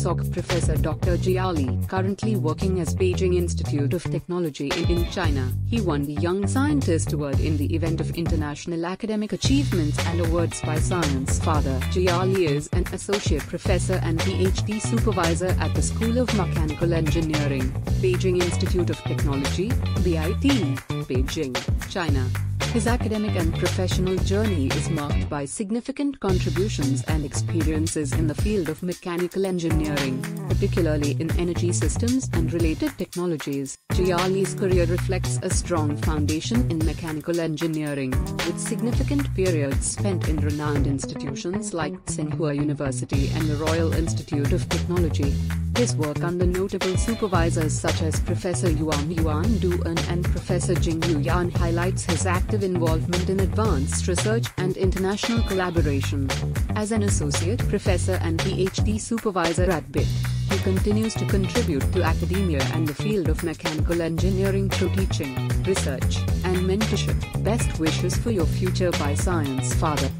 postdoc Professor Dr. Jian Li, currently working as Beijing Institute of Technology in China. He won the Young Scientist Award in the event of International Academic Achievements and Awards by Science Father. Jian Li is an associate professor and PhD supervisor at the School of Mechanical Engineering, Beijing Institute of Technology, BIT, Beijing, China. His academic and professional journey is marked by significant contributions and experiences in the field of mechanical engineering, particularly in energy systems and related technologies. Jian Li's career reflects a strong foundation in mechanical engineering, with significant periods spent in renowned institutions like Tsinghua University and the Royal Institute of Technology. His work under notable supervisors such as Professor Yuan Yuan Duan and Professor Jing Yuan highlights his active involvement in advanced research and international collaboration. As an associate professor and PhD supervisor at BIT, he continues to contribute to academia and the field of mechanical engineering through teaching, research, and mentorship. Best wishes for your future by Science Father.